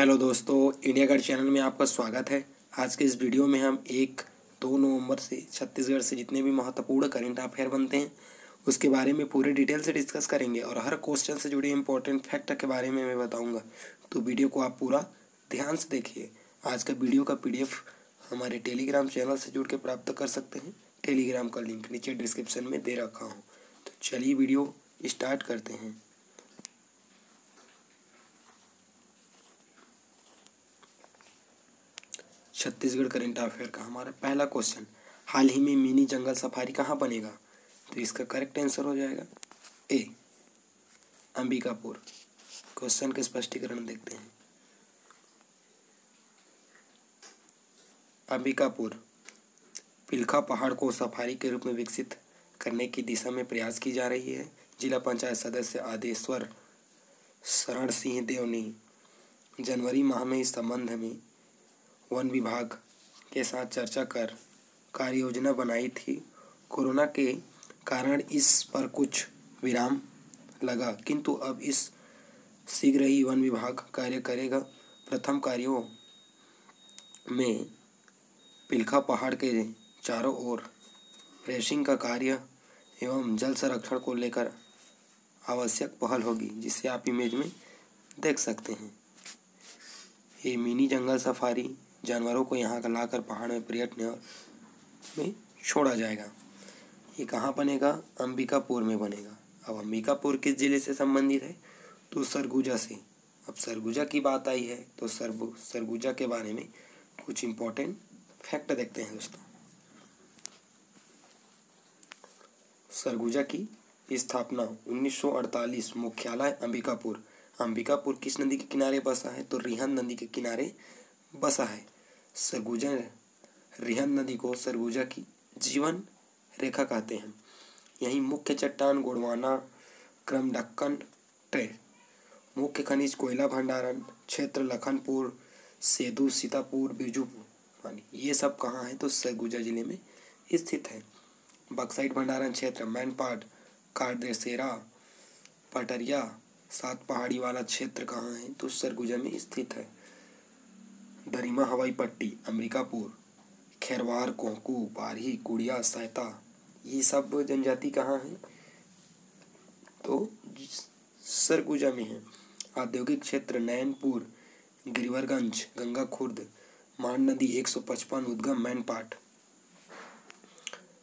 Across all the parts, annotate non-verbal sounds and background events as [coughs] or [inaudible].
Hello दोस्तों, India guard channel में आपका स्वागत है। आज के इस वीडियो में हम एक, दो नवंबर से छत्तीसगढ़ से जितने भी महत्वपूर्ण करेंट अफेयर बनते हैं, उसके बारे में पूरे डिटेल से डिस्कस करेंगे और हर क्वेश्चन से जुड़े इंपॉर्टेंट फैक्ट के बारे में मैं बताऊँगा। तो वीडियो को आप पूरा ध्यान से देखिए। आज का वीडियो का पीडीएफ हमारे टेलीग्राम चैनल से जुड़ के प्राप्त कर सकते हैं। टेलीग्राम का लिंक नीचे डिस्क्रिप्शन में दे रखा हूँ। तो चलिए वीडियो स्टार्ट करते हैं। छत्तीसगढ़ करेंट अफेयर का हमारा पहला क्वेश्चन हाल ही में मिनी जंगल सफारी कहाँ बनेगा? तो इसका करेक्ट आंसर हो जाएगा ए अंबिकापुर। क्वेश्चन के स्पष्टीकरण देखते हैं। अंबिकापुर, पिलखा पहाड़ को सफारी के रूप में विकसित करने की दिशा में प्रयास की जा रही है। जिला पंचायत सदस्य आदेश्वर शरण सिंह देव ने जनवरी माह में इस संबंध में वन विभाग के साथ चर्चा कर कार्य योजना बनाई थी। कोरोना के कारण इस पर कुछ विराम लगा, किंतु अब इस शीघ्र ही वन विभाग कार्य करेगा। प्रथम कार्यों में पिलखा पहाड़ के चारों ओर फ्रेशिंग का कार्य एवं जल संरक्षण को लेकर आवश्यक पहल होगी, जिसे आप इमेज में देख सकते हैं। ये मिनी जंगल सफारी जानवरों को यहाँ लाकर पहाड़ में पर्यटन में छोड़ा जाएगा। ये कहाँ बनेगा? अंबिकापुर में बनेगा। अब अंबिकापुर किस ज़िले से संबंधित है? तो सरगुजा से। अब सरगुजा की बात आई है तो सरबु सरगुजा के बारे में कुछ इम्पोर्टेंट फैक्ट देखते हैं दोस्तों। सरगुजा की स्थापना 1948 मुख्यालय अंबिकापुर। अंबिकापुर किस नदी के किनारे बसा है? तो रिहन नदी के किनारे बसा है। सरगुजा रिहन नदी को सरगुजा की जीवन रेखा कहते हैं। यही मुख्य चट्टान गोडवाना क्रम डक्कन ट्रे मुख्य खनिज कोयला भंडारण क्षेत्र, लखनपुर, सेदू, सीतापुर बिरजूपुर मानी ये सब कहाँ है? तो सरगुजा ज़िले में स्थित है। बक्साइट भंडारण क्षेत्र, मैनपाट कारदेसेरा पटरिया, सात पहाड़ी वाला क्षेत्र कहाँ है? तो सरगुजा में स्थित है। दरिमा हवाई पट्टी, अमरीकापुर, खैरवार कोहकू बारही, कुड़िया, सैता, ये सब जनजाति कहाँ है? तो सरगुजा में है। औद्योगिक क्षेत्र नयनपुर, गिरिवरगंज गंगा खुर्द मान नदी 155 उद्गम, मैनपाट।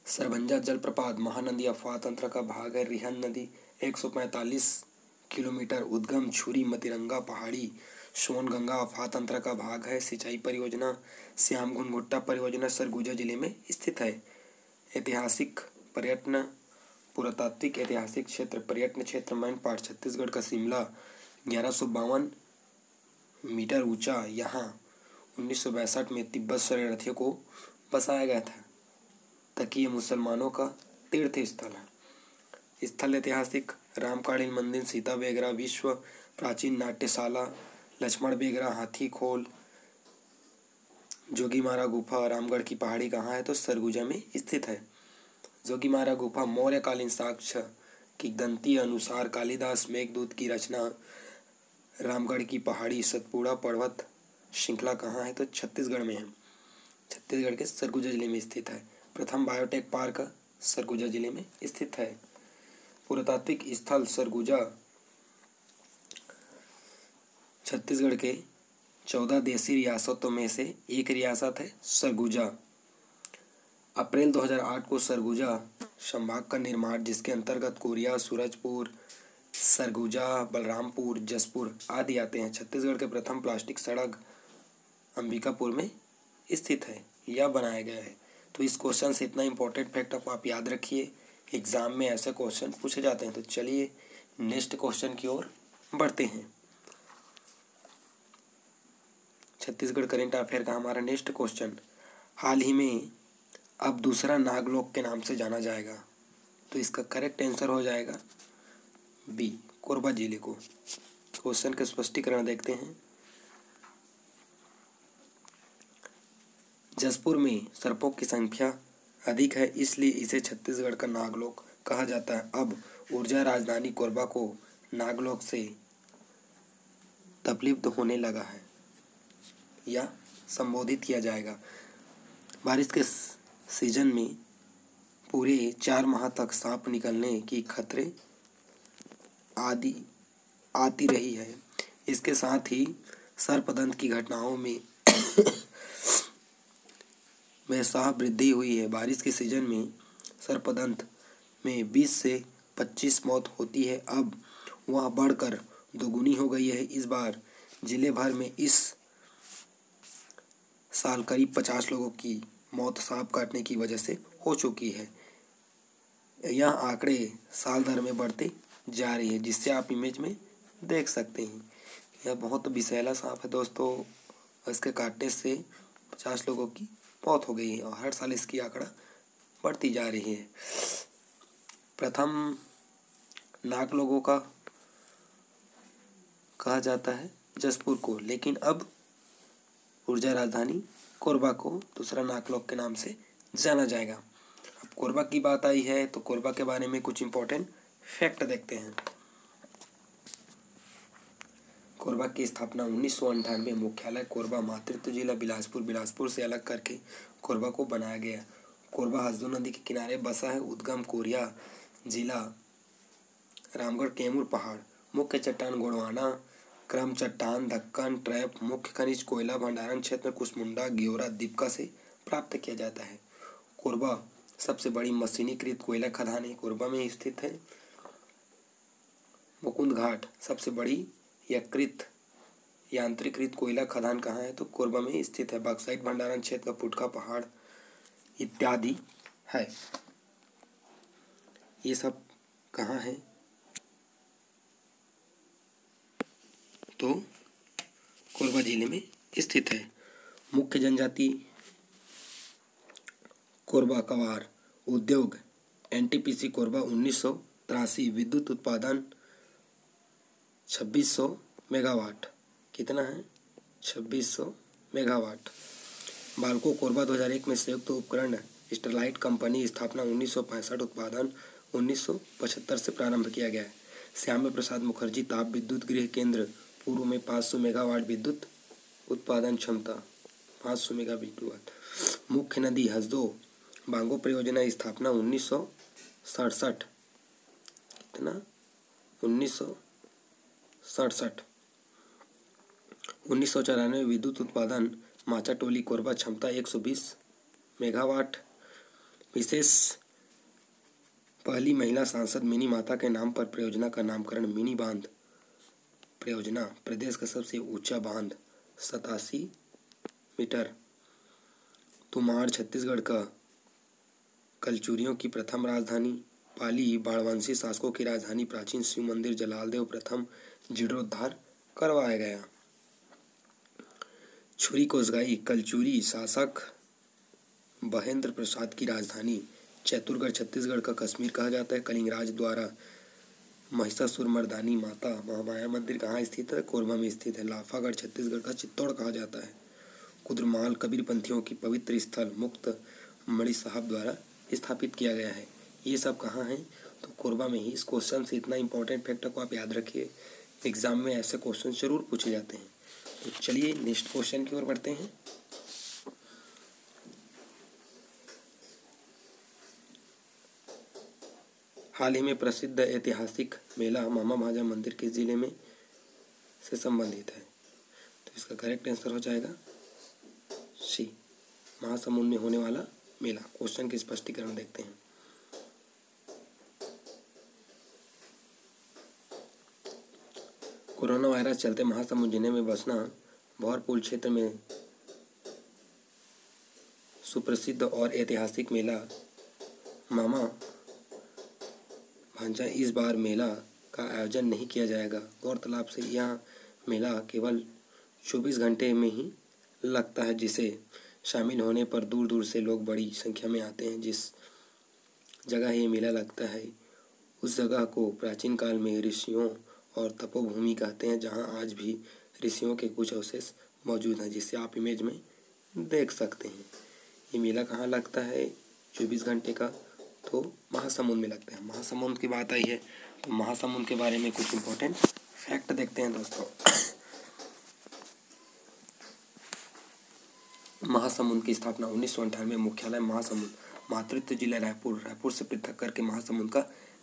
सरभंजा जलप्रपात, महानदी अफवाह तंत्र का भाग है। रिहन नदी 145 किलोमीटर, उद्गम, छुरी, मतिरंगा पहाड़ी सोन गंगा अफवाह तंत्र का भाग है। सिंचाई परियोजना, श्याम घुनघुट्टा परियोजना सरगुजा ज़िले में स्थित है। ऐतिहासिक पर्यटन, पुरातात्विक ऐतिहासिक क्षेत्र, पर्यटन क्षेत्र मैनपाट छत्तीसगढ़ का शिमला, ग्यारह सौ बावन मीटर ऊँचा। यहाँ उन्नीस सौ बैसठ में तिब्बत शरणार्थियों को बसाया गया था, ताकि ये मुसलमानों का तीर्थ स्थल है। स्थल ऐतिहासिक रामकालीन मंदिर सीता बेगरा विश्व प्राचीन नाट्यशाला लक्ष्मण बेगरा, हाथी खोल जोगीमारा गुफा, रामगढ़ की पहाड़ी कहाँ है? तो सरगुजा में स्थित है। जोगीमारा गुफा मौर्यकालीन साक्ष्य की गंती अनुसार कालिदास मेघदूत की रचना, रामगढ़ की पहाड़ी सतपुड़ा पर्वत, श्रृंखला कहाँ है? तो छत्तीसगढ़ में है। छत्तीसगढ़ के सरगुजा ज़िले में स्थित है। प्रथम बायोटेक पार्क सरगुजा ज़िले में स्थित है। पुरातात्विक स्थल सरगुजा छत्तीसगढ़ के चौदह देसी रियासतों में से एक रियासत है सरगुजा। अप्रैल 2008 को सरगुजा संभाग का निर्माण जिसके अंतर्गत कोरिया सूरजपुर सरगुजा बलरामपुर जसपुर आदि आते हैं। छत्तीसगढ़ के प्रथम प्लास्टिक सड़क अंबिकापुर में स्थित है या बनाया गया है। तो इस क्वेश्चन से इतना इंपॉर्टेंट फैक्ट आप, आप याद रखिए। एग्ज़ाम में ऐसे क्वेश्चन पूछे जाते हैं तो चलिए नेक्स्ट क्वेश्चन की ओर बढ़ते हैं। छत्तीसगढ़ करेंट अफेयर का हमारा नेक्स्ट क्वेश्चन। हाल ही में अब दूसरा नागलोक के नाम से जाना जाएगा। तो इसका करेक्ट आंसर हो जाएगा बी, कोरबा ज़िले को। क्वेश्चन का स्पष्टीकरण देखते हैं। जसपुर में सर्पों की संख्या अधिक है, इसलिए इसे छत्तीसगढ़ का नागलोक कहा जाता है। अब ऊर्जा राजधानी कोरबा को नागलोक से तकलीफ़ होने लगा है। या संबोधित किया जाएगा। बारिश के सीज़न में पूरे चार माह तक सांप निकलने की खतरे आदि, आती रही है। इसके साथ ही सर्पदंत की घटनाओं में [coughs] में साह वृद्धि हुई है। बारिश के सीज़न में सर्पदंत में 20 से 25 मौत होती है। अब वह बढ़कर दोगुनी हो गई है। इस बार ज़िले भर में इस साल करीब 50 लोगों की मौत सांप काटने की वजह से हो चुकी है। यह आंकड़े साल दर में बढ़ते जा रही है, जिससे आप इमेज में देख सकते हैं। यह बहुत विषैला सांप है दोस्तों। इसके काटने से पचास लोगों की मौत हो गई है और हर साल इसकी आंकड़ा बढ़ती जा रही है। प्रथम नाग लोगों का कहा जाता है जसपुर को, लेकिन अब ऊर्जा राजधानी कोरबा को दूसरा नाकलोक के नाम से जाना जाएगा। अब कोरबा की बात आई है तो कोरबा के बारे में कुछ इम्पोर्टेंट फैक्ट देखते हैं। कोरबा की स्थापना उन्नीस में मुख्यालय कोरबा मातृत्व जिला बिलासपुर बिलासपुर से अलग करके कोरबा को बनाया गया। कोरबा हसदो नदी के किनारे बसा है उद्गम कोरिया जिला, रामगढ़, कैमूर पहाड़, मुख्य चट्टान गोड़वाना क्रम चट्टान दक्कन ट्रैप, मुख्य खनिज, कोयला भंडारण क्षेत्र, कुसमुंडा ग्योरा दीपका से प्राप्त किया जाता है। कोरबा, सबसे बड़ी मशीनीकृत कोयला खदान कोरबा में स्थित है। मुकुंद घाट, सबसे बड़ी यकृत यांत्रिकृत कोयला खदान कहाँ है? तो कोरबा में स्थित है। बक्साइट भंडारण क्षेत्र का पुटका पहाड़ इत्यादि है। ये सब कहाँ है? तो कोरबा ज़िले में स्थित है। मुख्य जनजाति कोरबा कवार उद्योग, एनटीपीसी कोरबा उन्नीस सौ तिरासी, विद्युत उत्पादन छब्बीस सौ मेगावाट। कितना है? छब्बीस सौ मेगावाट। बालको कोरबा 2001 में संयुक्त उपकरण स्टरलाइट कंपनी स्थापना उन्नीस सौ पैंसठ उत्पादन उन्नीस सौ पचहत्तर से प्रारंभ किया गया। है श्याम प्रसाद मुखर्जी, ताप विद्युत गृह केंद्र पूर्व में पाँच सौ मेगावाट विद्युत उत्पादन क्षमता, पाँच सौ मेगा विद्युत मुख्य नदी हसदो, बांगो परियोजना स्थापना उन्नीस सौ सड़सठ। कितना? उन्नीस सौ सड़सठ। उन्नीस सौ चौरानवे विद्युत उत्पादन, माचा टोली कोरबा क्षमता एक सौ बीस मेगावाट। विशेष पहली महिला सांसद मिनी माता के नाम पर परियोजना का नामकरण मिनी बाँध। परियोजना प्रदेश का सबसे ऊँचा बाँध, सतासी मीटर। तुमाड़ छत्तीसगढ़ का कलचुरियों की प्रथम राजधानी। पाली, बाणवंशी शासकों की राजधानी। प्राचीन शिव मंदिर, जलालदेव प्रथम जीर्णोद्धार करवाया गया। छुरी कोसगाई, कलचुरी शासक महेंद्र प्रसाद की राजधानी। चैतुरगढ़, छत्तीसगढ़ का कश्मीर कहा जाता है। कलिंगराज द्वारा महिषासुर, मर्दानी माता महामाया मंदिर कहाँ स्थित है? कोरबा में स्थित है। लाफागढ़, छत्तीसगढ़ का चित्तौड़ कहा जाता है? कुद्रमाल कबीर पंथियों की पवित्र स्थल, मुक्त मणि साहब द्वारा स्थापित किया गया है। ये सब कहाँ है? तो कोरबा में ही। इस क्वेश्चन से इतना इंपॉर्टेंट फैक्टर को आप याद रखिए। एग्ज़ाम में ऐसे क्वेश्चन ज़रूर पूछे जाते हैं। तो चलिए नेक्स्ट क्वेश्चन की ओर बढ़ते हैं। हाल ही में प्रसिद्ध ऐतिहासिक मेला मामा भाजा मंदिर किस ज़िले में से संबंधित है। तो इसका करेक्ट आंसर हो जाएगा सी महासमुंद में होने वाला मेला। क्वेश्चन के स्पष्टीकरण देखते हैं। कोरोना वायरस चलते महासमुंद ज़िले में बसना भौरपुल क्षेत्र में सुप्रसिद्ध और ऐतिहासिक मेला मामा भांजा इस बार मेला का आयोजन नहीं किया जाएगा। गौरतलाब से यह मेला केवल 24 घंटे में ही लगता है, जिसे शामिल होने पर दूर दूर से लोग बड़ी संख्या में आते हैं। जिस जगह ये मेला लगता है, उस जगह को प्राचीन काल में ऋषियों और तपोभूमि कहते हैं, जहाँ आज भी ऋषियों के कुछ अवशेष मौजूद हैं, जिसे आप इमेज में देख सकते हैं। ये मेला कहाँ लगता है? चौबीस घंटे का तो महासमुंद में लगते हैं। महासमुंद की बात आई है तो महासमुंद के बारे में कुछ इम्पोर्टेंट फैक्ट देखते हैं दोस्तों। महासमुंद की स्थापना उन्नीस सौ अंठानवे मुख्यालय महासमुंद, मातृत्व जिला रायपुर रायपुर से पृथक करके महासमुंद का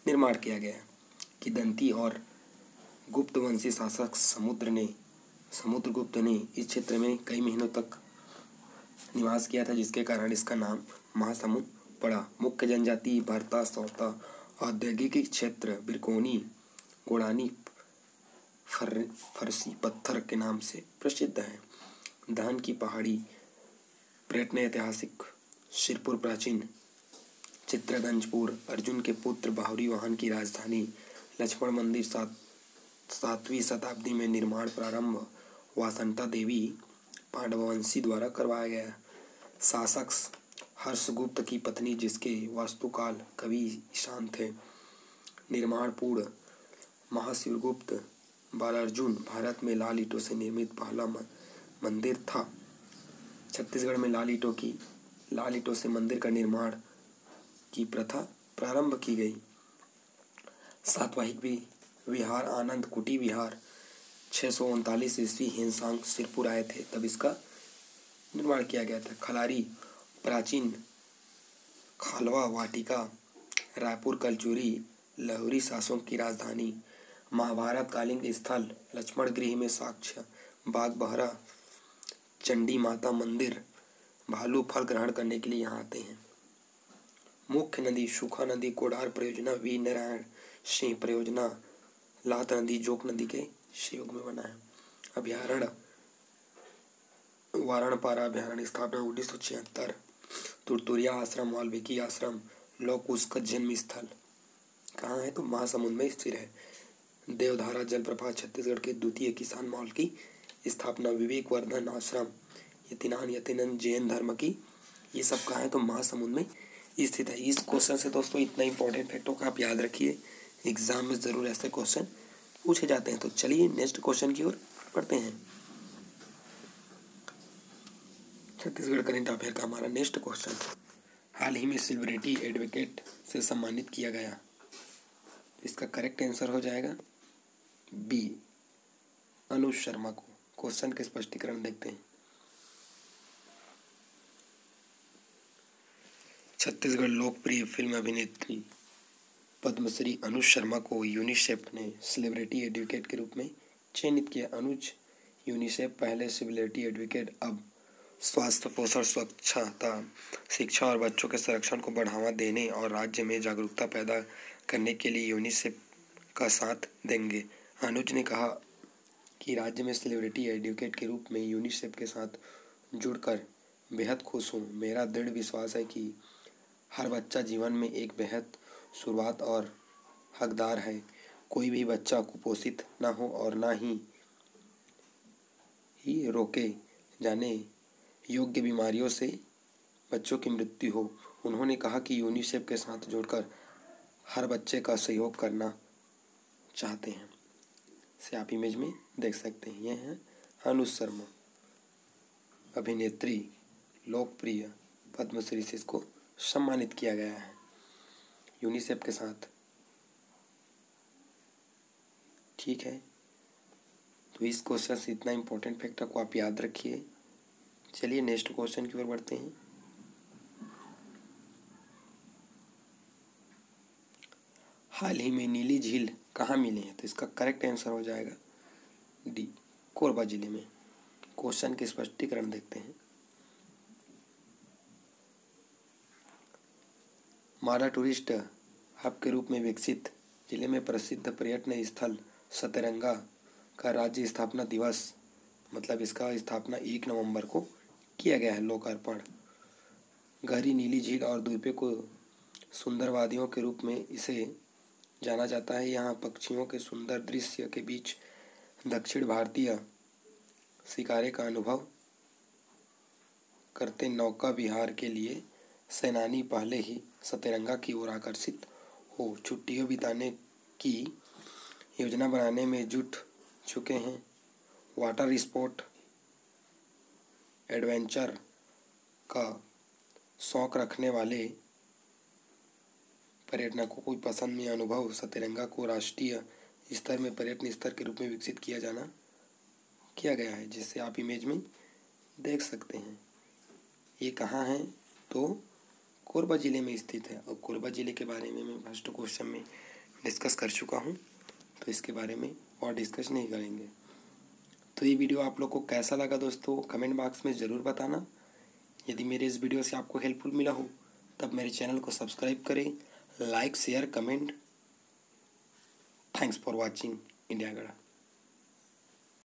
निर्माण किया गया किदंती और गुप्तवंशी शासक समुद्र ने, समुद्रगुप्त ने इस क्षेत्र में कई महीनों तक निवास किया था, जिसके कारण इसका नाम महासमुंद पड़ा मुख्य जनजाति, भरता, सौता, औद्योगिक क्षेत्र, बिरकोनी, गोड़ानी, फर, फरसी पत्थर के नाम से प्रसिद्ध है। धान की पहाड़ी, पर्यटन ऐतिहासिक, शिरपुर प्राचीन, चित्रगंजपुर, अर्जुन के पुत्र बाहुरी वाहन की राजधानी, लक्ष्मण मंदिर सात, सातवीं शताब्दी में निर्माण प्रारंभ, वासंता देवी पांडवंशी द्वारा करवाया गया। शासक हर्षगुप्त की पत्नी, जिसके वास्तुकाल कवि ईशान थे निर्माण पूर्ण महाशिवगुप्त बालार्जुन भारत में लाल ईटों से निर्मित पहला मंदिर था। छत्तीसगढ़ में लाल ईटों की, लाल ईटों से मंदिर का निर्माण की प्रथा प्रारंभ की गई। सातवाहिक भी, विहार, आनंद कुटी विहार छः सौ उनतालीस ईस्वी हिंसांग सिरपुर आए थे, तब इसका निर्माण किया गया था। खलारी प्राचीन खालवा वाटिका, रायपुर, कलचुरी, लहुरी शासों की राजधानी महाभारत कालीन स्थल, लक्ष्मण गृह में साक्ष्य बाग बहरा चंडी माता मंदिर, भालू फल ग्रहण करने के लिए यहाँ आते हैं। मुख्य नदी, सुखा नदी, कोडार परियोजना वी नारायण सिंह परियोजना, लात नदी, जोक नदी के सहयोग में बना है। अभ्यारण्य, वारणपारा अभ्यारण्य, स्थापना उन्नीस सौ छिहत्तर। तुरतुरिया आश्रम, वाल्मीकि आश्रम लोक उसका जन्म स्थल कहाँ है? तो महासमुंद में स्थिर है। देवधारा जलप्रपात छत्तीसगढ़ के द्वितीय किसान मॉल की स्थापना विवेक वर्धन आश्रम, यतिनान यतिनन जैन धर्म की। ये सब कहाँ है? तो महासमुंद में स्थित है। इस क्वेश्चन से दोस्तों इतना इंपॉर्टेंट फैक्टों का आप याद रखिए। एग्ज़ाम में ज़रूर ऐसे क्वेश्चन पूछे जाते हैं। तो चलिए नेक्स्ट क्वेश्चन की ओर पढ़ते हैं। छत्तीसगढ़ करेंट अफेयर का हमारा नेक्स्ट क्वेश्चन हाल ही में सेलिब्रिटी एडवोकेट से सम्मानित किया गया। इसका करेक्ट आंसर हो जाएगा बी अनुज शर्मा को। क्वेश्चन के स्पष्टीकरण देखते हैं। छत्तीसगढ़ लोकप्रिय फ़िल्म अभिनेत्री पद्मश्री अनुज शर्मा को यूनिसेफ ने सेलिब्रिटी एडवोकेट के रूप में चयनित किया। अनुज यूनिसेफ पहले सेलिब्रिटी एडवोकेट अब स्वास्थ्य, पोषण, स्वच्छता, शिक्षा और बच्चों के संरक्षण को बढ़ावा देने और राज्य में जागरूकता पैदा करने के लिए यूनिसेफ का साथ देंगे। अनुज ने कहा कि राज्य में सेलिब्रिटी एडवोकेट के रूप में यूनिसेफ के साथ जुड़कर बेहद खुश हूँ। मेरा दृढ़ विश्वास है कि हर बच्चा जीवन में एक बेहद शुरुआत और हकदार है। कोई भी बच्चा कुपोषित ना हो और ना ही ही रोके जाने योग्य बीमारियों से बच्चों की मृत्यु हो। उन्होंने कहा कि यूनिसेफ के साथ जुड़कर हर बच्चे का सहयोग करना चाहते हैं। से आप इमेज में देख सकते हैं। ये हैं अनुज शर्मा, अभिनेत्री, लोकप्रिय, पद्मश्री से इसको सम्मानित किया गया है। यूनिसेफ के साथ। ठीक है। तो इस क्वेश्चन से इतना इम्पोर्टेंट फैक्टर को आप याद रखिए। चलिए नेक्स्ट क्वेश्चन की ओर बढ़ते हैं। हाल ही में नीली झील कहाँ मिली है? तो इसका करेक्ट आंसर हो जाएगा डी कोरबा ज़िले में। क्वेश्चन के स्पष्टीकरण देखते हैं। मारा टूरिस्ट हब के रूप में विकसित ज़िले में प्रसिद्ध पर्यटन स्थल सतरंगा का राज्य स्थापना दिवस मतलब इसका स्थापना एक नवंबर को किया गया है लोकार्पण। गहरी नीली झील और द्वीपे को सुंदर वादियों के रूप में इसे जाना जाता है। यहाँ पक्षियों के सुंदर दृश्य के बीच दक्षिण भारतीय शिकारे का अनुभव करते नौका विहार के लिए सेनानी पहले ही सतरंगा की ओर आकर्षित हो। छुट्टियों बिताने की योजना बनाने में जुट चुके हैं। वाटर स्पोर्ट एडवेंचर का शौक रखने वाले पर्यटकों को पसंद में अनुभव, सतरंगा को राष्ट्रीय स्तर में पर्यटन स्तर के रूप में विकसित किया जाना, किया गया है जिससे आप इमेज में देख सकते हैं। ये कहाँ है? तो कोरबा ज़िले में स्थित है। और कोरबा ज़िले के बारे में मैं फ़र्स्ट क्वेश्चन में डिस्कस कर चुका हूँ तो इसके बारे में और डिस्कस नहीं करेंगे। तो ये वीडियो आप लोग को कैसा लगा दोस्तों कमेंट बॉक्स में ज़रूर बताना। यदि मेरे इस वीडियो से आपको हेल्पफुल मिला हो, तब मेरे चैनल को सब्सक्राइब करें like share comment thanks for watching India गढ़ा